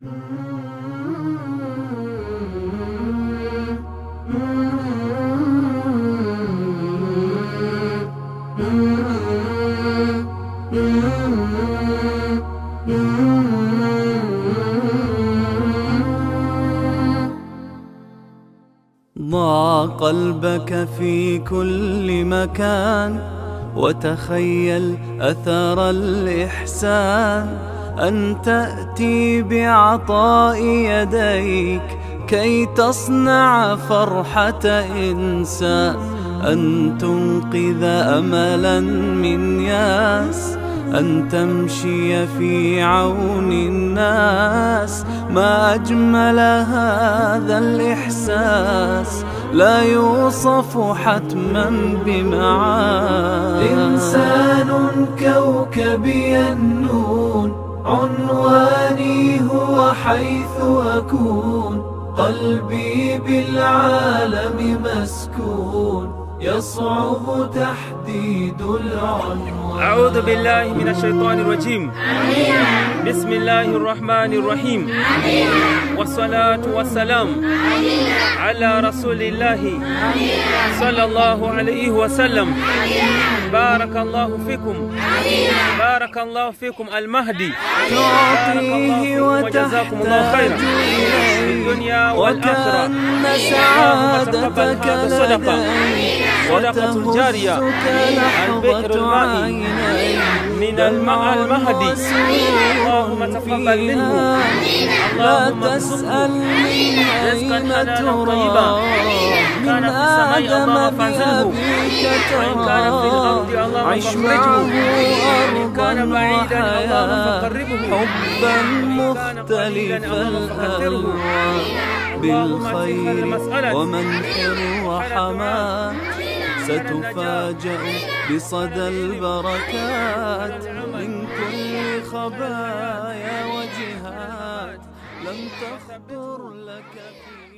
ضع قلبك في كل مكان وتخيل أثر الإحسان. أن تأتي بعطاء يديك كي تصنع فرحة إنسان أن تنقذ أملا من ياس أن تمشي في عون الناس. ما أجمل هذا الإحساس لا يوصف حتما بمعاني إنسان كوكبي النون حيث أكون قلبي بالعالم مسكون. يصعب تحديد العنوان. أعوذ بالله من الشيطان الرجيم. بسم الله الرحمن الرحيم والصلاة والسلام على رسول الله صلى الله عليه وسلم بارك الله فيكم بارك الله فيكم المهدي فيكم وجزاكم الله خيرا في الدنيا والآخرة سعادتك صدقة صدقة جارية البئر الماء من المهدي. اللهم تقبل منه. لا تسأل من أين ترى من آدم بأبيك ترى عش معه أرضا وحياة حبا مختلف الألوان بالخير المسألة. ومنحر رحمات ستفاجأ بصدى البركات من كل خبايا وجهات. لم تخطر لك في